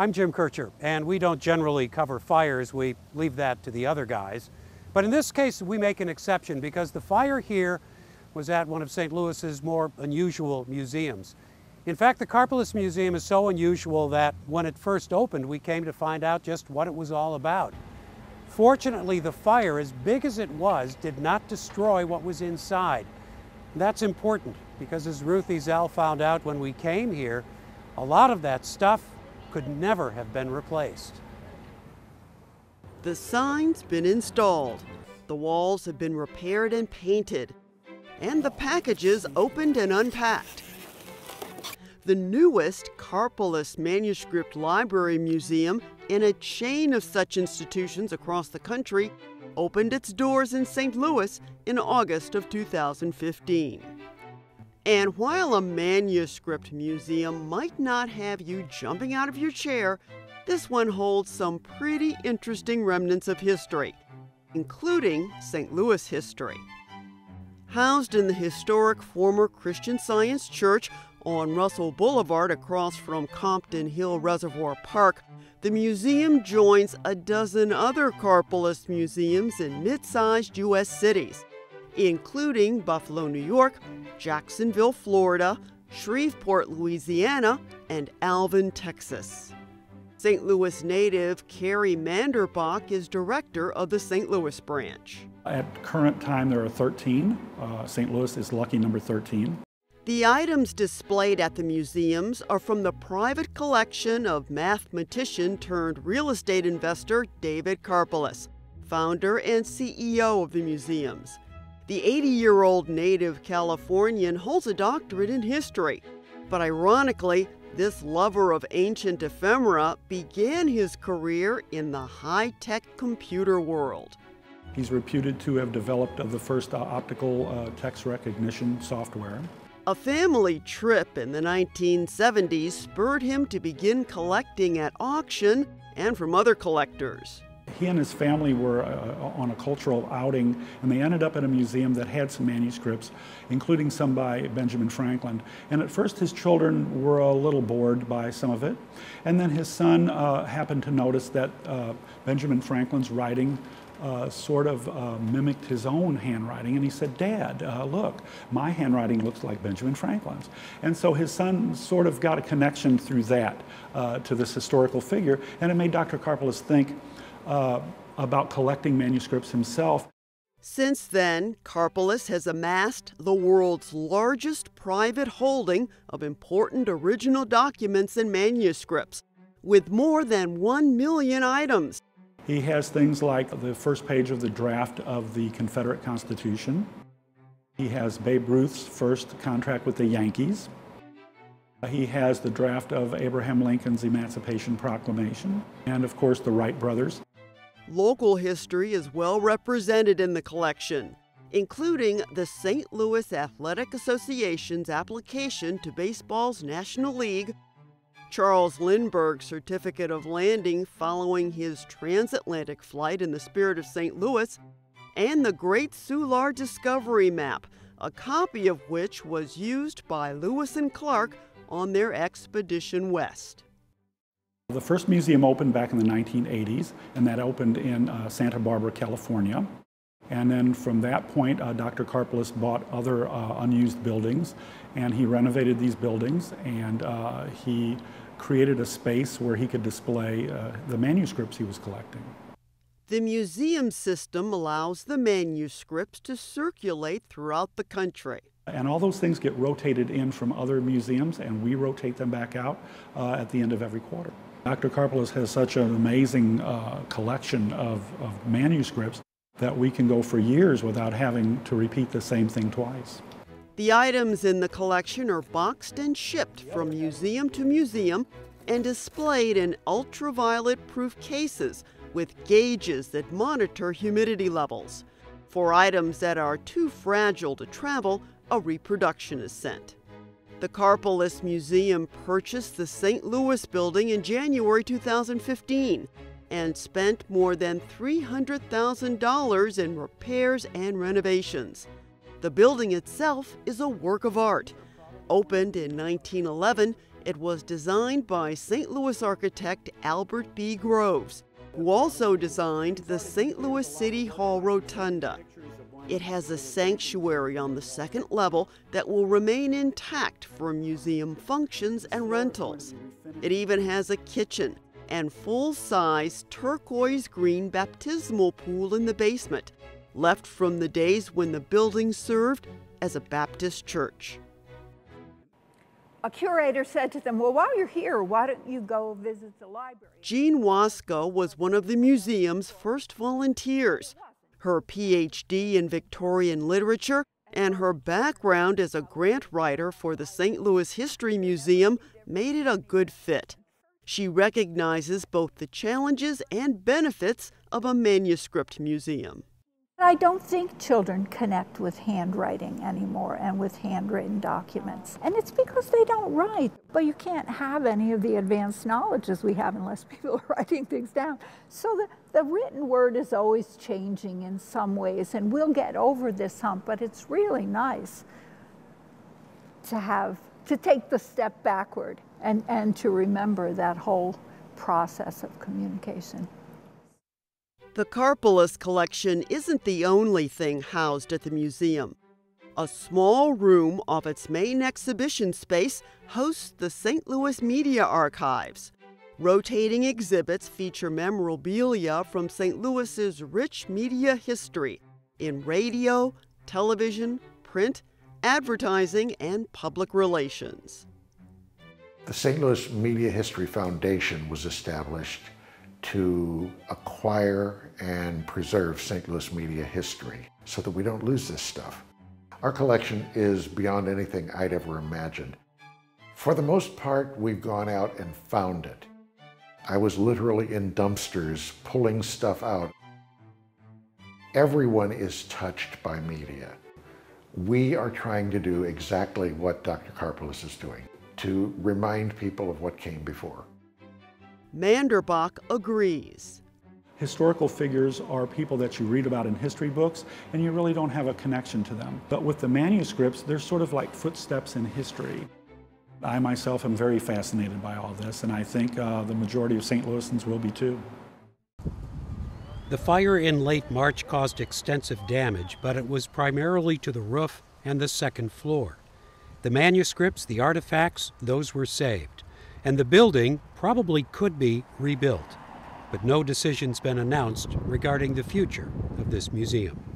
I'm Jim Kirchherr, and we don't generally cover fires. We leave that to the other guys. But in this case, we make an exception because the fire here was at one of St. Louis's more unusual museums. In fact, the Karpeles Museum is so unusual that when it first opened, we came to find out just what it was all about. Fortunately, the fire, as big as it was, did not destroy what was inside. That's important because as Ruthie Ezell found out when we came here, a lot of that stuff could never have been replaced. The sign's been installed, the walls have been repaired and painted, and the packages opened and unpacked. The newest Karpeles Manuscript Library Museum in a chain of such institutions across the country opened its doors in St. Louis in August of 2015. And while a manuscript museum might not have you jumping out of your chair, this one holds some pretty interesting remnants of history, including St. Louis history. Housed in the historic former Christian Science Church on Russell Boulevard across from Compton Hill Reservoir Park, the museum joins a dozen other Karpeles museums in mid sized U.S. cities, including Buffalo, New York, Jacksonville, Florida, Shreveport, Louisiana, and Alvin, Texas. St. Louis native Carrie Manderbach is director of the St. Louis branch. At current time, there are 13. Uh, St. Louis is lucky number 13. The items displayed at the museums are from the private collection of mathematician turned real estate investor David Karpeles, founder and CEO of the museums. The 80 year old native Californian holds a doctorate in history, but ironically, this lover of ancient ephemera began his career in the high tech computer world. He's reputed to have developed the first uh, optical uh, text recognition software. A family trip in the 1970s spurred him to begin collecting at auction and from other collectors. He and his family were uh, on a cultural outing, and they ended up at a museum that had some manuscripts, including some by Benjamin Franklin. And at first, his children were a little bored by some of it. And then his son uh, happened to notice that uh, Benjamin Franklin's writing uh, sort of uh, mimicked his own handwriting. And he said, Dad, uh, look, my handwriting looks like Benjamin Franklin's. And so his son sort of got a connection through that uh, to this historical figure. And it made Dr. Karpeles think uh, about collecting manuscripts himself. Since then, Karpeles has amassed the world's largest private holding of important original documents and manuscripts, with more than 1 million items. He has things like the first page of the draft of the Confederate Constitution. He has Babe Ruth's first contract with the Yankees. He has the draft of Abraham Lincoln's Emancipation Proclamation, and of course the Wright brothers. Local history is well represented in the collection, including the St. Louis Athletic Association's application to baseball's National League Charles Lindbergh's certificate of landing following his transatlantic flight in the spirit of St. Louis, and the Great Soulard Discovery Map, a copy of which was used by Lewis and Clark on their expedition west. The first museum opened back in the 1980s, and that opened in uh, Santa Barbara, California. And then from that point, uh, Dr. Karpeles bought other uh, unused buildings, and he renovated these buildings, and uh, he created a space where he could display uh, the manuscripts he was collecting. The museum system allows the manuscripts to circulate throughout the country. And all those things get rotated in from other museums, and we rotate them back out uh, at the end of every quarter. Dr. Karpeles has such an amazing uh, collection of, of manuscripts that we can go for years without having to repeat the same thing twice. The items in the collection are boxed and shipped from museum to museum and displayed in ultraviolet proof cases with gauges that monitor humidity levels. For items that are too fragile to travel, a reproduction is sent. The Karpeles Museum purchased the St. Louis building in January 2015 and spent more than $300,000 in repairs and renovations. The building itself is a work of art. Opened in 1911, It was designed by St. Louis architect Albert B. Groves, who also designed the St. Louis City Hall Rotunda. It has a sanctuary on the second level that will remain intact for museum functions and rentals. It even has a kitchen and full size turquoise green baptismal pool in the basement, left from the days when the building served as a Baptist church. A curator said to them, Well, while you're here, why don't you go visit the library? Jean Wasco was one of the museum's first volunteers. Her PhD in Victorian literature and her background as a grant writer for the St. Louis History Museum made it a good fit. She recognizes both the challenges and benefits of a manuscript museum. I don't think children connect with handwriting anymore and with handwritten documents. And it's because they don't write. But you can't have any of the advanced knowledges we have unless people are writing things down. So the, the written word is always changing in some ways, and we'll get over this hump, but it's really nice to have to take the step backward and, and to remember that whole process of communication. The Karpeles collection isn't the only thing housed at the museum. A small room off its main exhibition space hosts the St. Louis Media Archives. Rotating exhibits feature memorabilia from St. Louis's rich media history in radio, television, print, advertising, and public relations. The St. Louis Media History Foundation was established to acquire and preserve St. Louis media history so that we don't lose this stuff. Our collection is beyond anything I'd ever imagined. For the most part, we've gone out and found it. I was literally in dumpsters pulling stuff out. Everyone is touched by media. We are trying to do exactly what Dr. Karpeles is doing, to remind people of what came before. Manderbach agrees. Historical figures are people that you read about in history books and you really don't have a connection to them. But with the manuscripts, they're sort of like footsteps in history. I myself am very fascinated by all this, and I think uh, the majority of St. Louisans will be too. The fire in late March caused extensive damage, but it was primarily to the roof and the second floor. The manuscripts, the artifacts, those were saved and the building probably could be rebuilt. But no decision's been announced regarding the future of this museum.